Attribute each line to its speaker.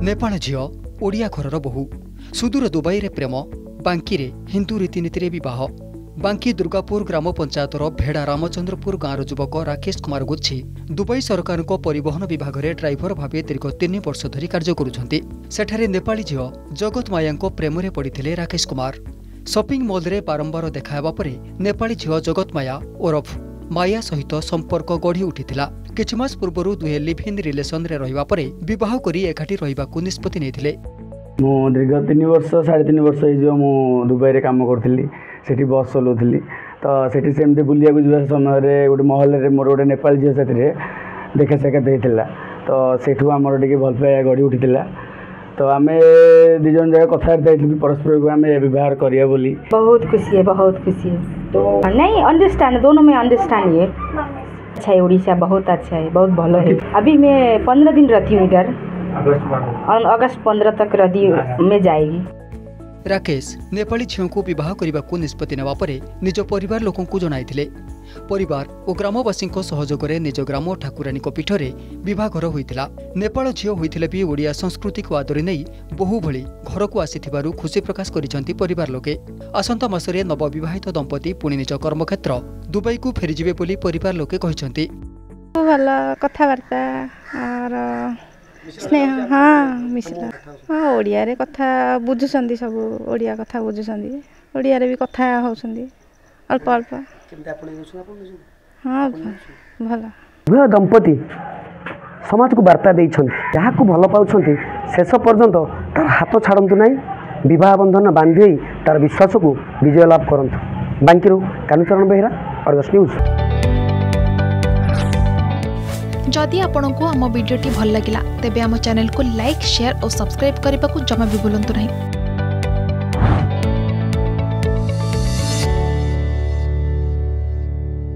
Speaker 1: ନେପାଳ ଝିଅ ଓଡ଼ିଆ ଘରର ବୋହୂ ସୁଦୂର ଦୁବାଇରେ ପ୍ରେମ ବାଙ୍କିରେ ହିନ୍ଦୁ ରୀତିନୀତିରେ ବିବାହ ବାଙ୍କି ଦୁର୍ଗାପୁର ଗ୍ରାମ ପଞ୍ଚାୟତର ଭେଡ଼ା ରାମଚନ୍ଦ୍ରପୁର ଗାଁର ଯୁବକ ରାକେଶ କୁମାର ଗୁଚ୍ଛି ଦୁବାଇ ସରକାରଙ୍କ ପରିବହନ ବିଭାଗରେ ଡ୍ରାଇଭର ଭାବେ ଦୀର୍ଘ ତିନି ବର୍ଷ ଧରି କାର୍ଯ୍ୟ କରୁଛନ୍ତି ସେଠାରେ ନେପାଳୀ ଝିଅ ଜଗତ ମାୟାଙ୍କ ପ୍ରେମରେ ପଡ଼ିଥିଲେ ରାକେଶ କୁମାର ସପିଂ ମଲ୍ରେ ବାରମ୍ବାର ଦେଖାହେବା ପରେ ନେପାଳୀ ଝିଅ ଜଗତ ମାୟା ଓରଫ ମାୟା ସହିତ ସମ୍ପର୍କ ଗଢ଼ି ଉଠିଥିଲା କିଛି ମାସ ପୂର୍ବରୁ ଦୁହେଁ ଲିଭ୍ ଇନ୍ ରିଲେସନରେ ରହିବା ପରେ ବିବାହ କରି ଏକାଠି ରହିବାକୁ ନିଷ୍ପତ୍ତି ନେଇଥିଲେ।
Speaker 2: ମୁଁ ଦୀର୍ଘ ତିନି ବର୍ଷ ସାଢ଼େ ତିନି ବର୍ଷ ହେଇଯିବ ମୁଁ ଦୁବାଇରେ କାମ କରୁଥିଲି ସେଠି ବସ୍ ଚଲାଉଥିଲି। ତ ସେଠି ସେମିତି ବୁଲିବାକୁ ଯିବା ସମୟରେ ଗୋଟେ ମହଲରେ ମୋର ଗୋଟେ ନେପାଳୀ ଝିଅ ସାଥିରେ ଦେଖା ସାକ୍ଷାତ ହେଇଥିଲା। ତ ସେଠୁ ଆମର ଟିକେ ଭଲ ପାଇବା ଗଢ଼ି ଉଠିଥିଲା। तो आम दिजन जगह कथबार्ता परस्पर को आम व्यवहार करिया बोली
Speaker 3: बहुत खुशी है बहुत खुशी है तो नहीं अंडरस्टैंड दोनों में अंडरस्टैंड है अच्छा है उड़ीसा बहुत अच्छा है बहुत भलो है अभी मैं पंद्रह दिन रहती हूँ इधर अगस्त पंद्रह तक रहती में जाएगी
Speaker 1: ରାକେଶ ନେପାଳୀ ଝିଅଙ୍କୁ ବିବାହ କରିବାକୁ ନିଷ୍ପତ୍ତି ନେବା ପରେ ନିଜ ପରିବାର ଲୋକଙ୍କୁ ଜଣାଇଥିଲେ ପରିବାର ଓ ଗ୍ରାମବାସୀଙ୍କ ସହଯୋଗରେ ନିଜ ଗ୍ରାମ ଠାକୁରାଣୀଙ୍କ ପୀଠରେ ବିବାହଘର ହୋଇଥିଲା। ନେପାଳ ଝିଅ ହୋଇଥିଲେ ବି ଓଡ଼ିଆ ସଂସ୍କୃତିକୁ ଆଦରି ନେଇ ବହୁ ଭଳି ଘରକୁ ଆସିଥିବାରୁ ଖୁସି ପ୍ରକାଶ କରିଛନ୍ତି ପରିବାର ଲୋକେ। ଆସନ୍ତା ମାସରେ ନବବିବାହିତ ଦମ୍ପତି ପୁଣି ନିଜ କର୍ମକ୍ଷେତ୍ର ଦୁବାଇକୁ ଫେରିଯିବେ ବୋଲି ପରିବାର ଲୋକେ କହିଛନ୍ତି।
Speaker 4: ଭଲ କଥାବାର୍ତ୍ତା ସ୍ନେହ ହଁ ମିଶିଲା। ହଁ ଓଡ଼ିଆରେ କଥା ବୁଝୁଛନ୍ତି ସବୁ ଓଡ଼ିଆ କଥା ବୁଝୁଛନ୍ତି। ଓଡ଼ିଆରେ ବି କଥା ହେଉଛନ୍ତି ଅଳ୍ପ ଅଳ୍ପ। କେମିତି ଆପଣ ନେଉଛନ୍ତି ଆପଣ ନେଉଛନ୍ତି ହଁ ଭଲ।
Speaker 5: ଉଭୟ ଦମ୍ପତି ସମାଜକୁ ବାର୍ତ୍ତା ଦେଇଛନ୍ତି। ଯାହାକୁ ଭଲ ପାଉଛନ୍ତି ଶେଷ ପର୍ଯ୍ୟନ୍ତ ତାର ହାତ ଛାଡ଼ନ୍ତୁ ନାହିଁ। ବିବାହ ବନ୍ଧନ ବାନ୍ଧି ହୋଇ ତାର ବିଶ୍ୱାସକୁ ବିଜୟ ଲାଭ କରନ୍ତୁ। ବାଙ୍କିରୁ କାନୁଚରଣ ବେହେରା ଅର୍ଗସ୍ ନ୍ୟୁଜ୍।
Speaker 6: ଯଦି ଆପଣଙ୍କୁ ଆମ ଭିଡ଼ିଓଟି ଭଲ ଲାଗିଲା ତେବେ ଆମ ଚ୍ୟାନେଲକୁ ଲାଇକ୍ ସେୟାର ଓ ସବସ୍କ୍ରାଇବ୍ କରିବାକୁ ଜମା ବି ଭୁଲନ୍ତୁ ନାହିଁ।